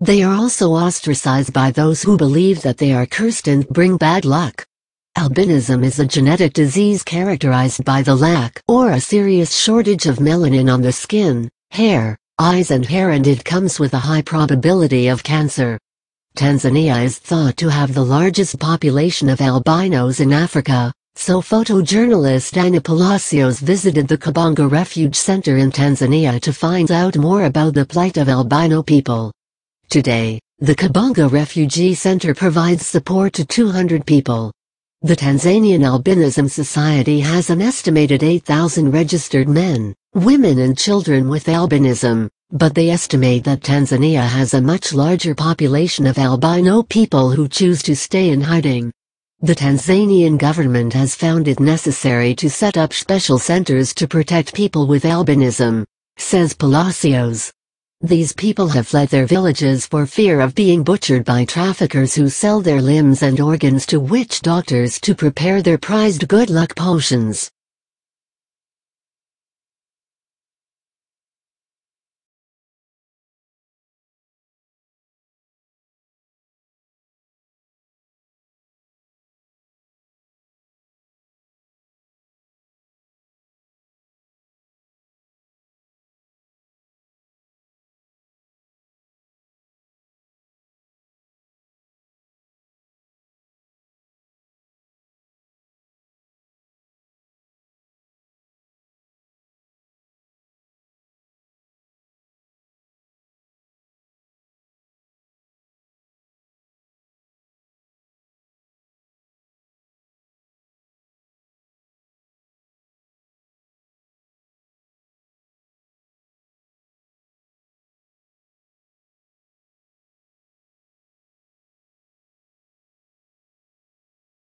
They are also ostracized by those who believe that they are cursed and bring bad luck. Albinism is a genetic disease characterized by the lack or a serious shortage of melanin on the skin, hair, eyes and hair and it comes with a high probability of cancer. Tanzania is thought to have the largest population of albinos in Africa, so photojournalist Anna Palacios visited the Kabanga Refuge Center in Tanzania to find out more about the plight of albino people. Today, the Kabanga Refugee Center provides support to 200 people. The Tanzanian Albinism Society has an estimated 8,000 registered men, women and children with albinism, but they estimate that Tanzania has a much larger population of albino people who choose to stay in hiding. The Tanzanian government has found it necessary to set up special centers to protect people with albinism, says Palacios. These people have fled their villages for fear of being butchered by traffickers who sell their limbs and organs to witch doctors to prepare their prized good luck potions.